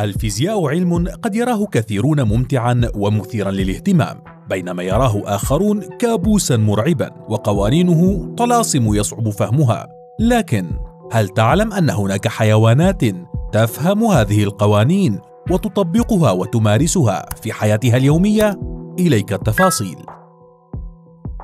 الفيزياء علم قد يراه كثيرون ممتعا ومثيرا للاهتمام بينما يراه آخرون كابوسا مرعبا وقوانينه طلاسم يصعب فهمها. لكن هل تعلم أن هناك حيوانات تفهم هذه القوانين وتطبقها وتمارسها في حياتها اليومية؟ إليك التفاصيل.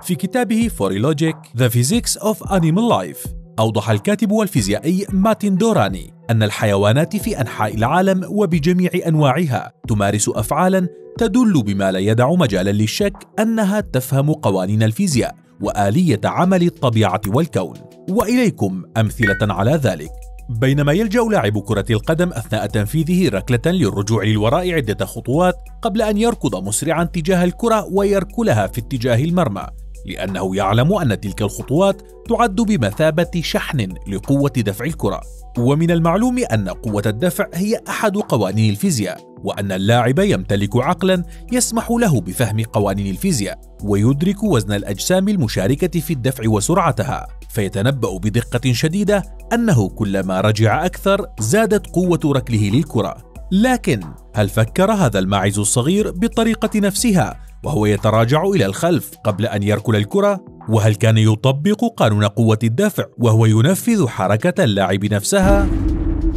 في كتابه فوريلوجيك The Physics of Animal Life أوضح الكاتب والفيزيائي ماتين دوراني أن الحيوانات في أنحاء العالم وبجميع أنواعها تمارس أفعالا تدل بما لا يدع مجالا للشك أنها تفهم قوانين الفيزياء وآلية عمل الطبيعة والكون. وإليكم أمثلة على ذلك. بينما يلجأ لاعب كرة القدم أثناء تنفيذه ركلة للرجوع للوراء عدة خطوات قبل أن يركض مسرعا تجاه الكرة ويركلها في اتجاه المرمى. لأنه يعلم أن تلك الخطوات تعد بمثابة شحن لقوة دفع الكرة. ومن المعلوم أن قوة الدفع هي أحد قوانين الفيزياء وأن اللاعب يمتلك عقلا يسمح له بفهم قوانين الفيزياء ويدرك وزن الأجسام المشاركة في الدفع وسرعتها. فيتنبأ بدقة شديدة أنه كلما رجع أكثر زادت قوة ركله للكرة. لكن هل فكر هذا الماعز الصغير بالطريقة نفسها وهو يتراجع إلى الخلف قبل أن يركل الكرة؟ وهل كان يطبق قانون قوة الدفع وهو ينفذ حركة اللاعب نفسها؟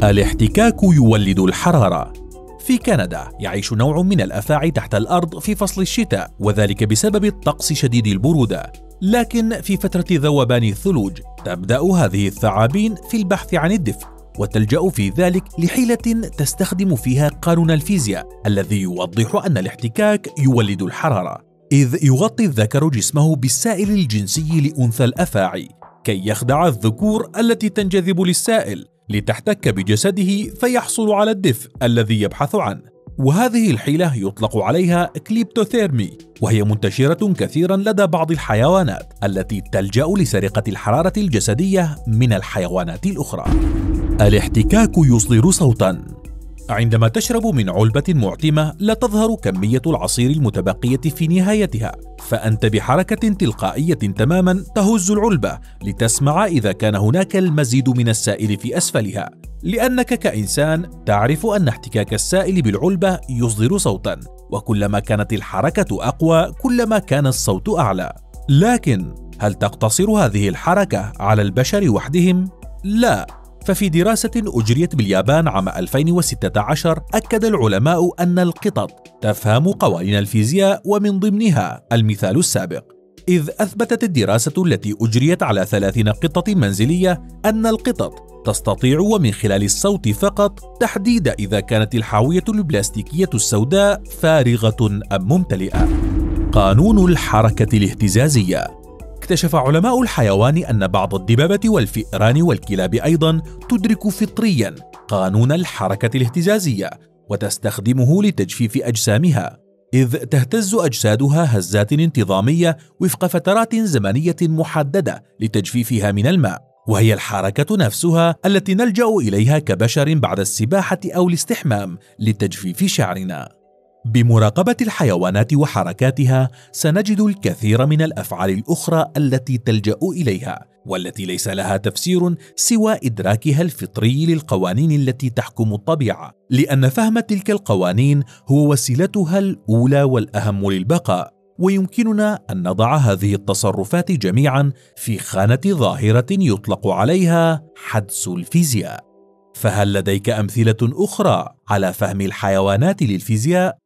الاحتكاك يولد الحرارة في كندا يعيش نوع من الأفاعي تحت الأرض في فصل الشتاء وذلك بسبب الطقس شديد البرودة لكن في فترة ذوبان الثلوج تبدأ هذه الثعابين في البحث عن الدفء وتلجأ في ذلك لحيلة تستخدم فيها قانون الفيزياء الذي يوضح أن الاحتكاك يولد الحرارة إذ يغطي الذكر جسمه بالسائل الجنسي لأنثى الأفاعي كي يخدع الذكور التي تنجذب للسائل لتحتك بجسده فيحصل على الدفء الذي يبحث عنه. وهذه الحيلة يطلق عليها كليبتوثيرمي وهي منتشرة كثيرا لدى بعض الحيوانات التي تلجأ لسرقة الحرارة الجسدية من الحيوانات الأخرى. الاحتكاك يصدر صوتا عندما تشرب من علبة معتمة لا تظهر كمية العصير المتبقية في نهايتها، فأنت بحركة تلقائية تماما تهز العلبة لتسمع إذا كان هناك المزيد من السائل في أسفلها، لأنك كإنسان تعرف أن احتكاك السائل بالعلبة يصدر صوتا، وكلما كانت الحركة أقوى كلما كان الصوت أعلى. لكن هل تقتصر هذه الحركة على البشر وحدهم؟ لا، ففي دراسة أجريت باليابان عام 2016 أكد العلماء أن القطط تفهم قوانين الفيزياء ومن ضمنها المثال السابق إذ أثبتت الدراسة التي أجريت على 30 قطة منزلية أن القطط تستطيع ومن خلال الصوت فقط تحديد إذا كانت الحاوية البلاستيكية السوداء فارغة أم ممتلئة. قانون الحركة الاهتزازية اكتشف علماء الحيوان أن بعض الدببة والفئران والكلاب أيضا تدرك فطريا قانون الحركة الاهتزازية وتستخدمه لتجفيف أجسامها إذ تهتز أجسادها هزات انتظامية وفق فترات زمنية محددة لتجفيفها من الماء وهي الحركة نفسها التي نلجأ إليها كبشر بعد السباحة أو الاستحمام لتجفيف شعرنا. بمراقبة الحيوانات وحركاتها سنجد الكثير من الأفعال الأخرى التي تلجأ إليها والتي ليس لها تفسير سوى إدراكها الفطري للقوانين التي تحكم الطبيعة لأن فهم تلك القوانين هو وسيلتها الأولى والأهم للبقاء ويمكننا أن نضع هذه التصرفات جميعا في خانة ظاهرة يطلق عليها حدس الفيزياء فهل لديك أمثلة أخرى على فهم الحيوانات للفيزياء؟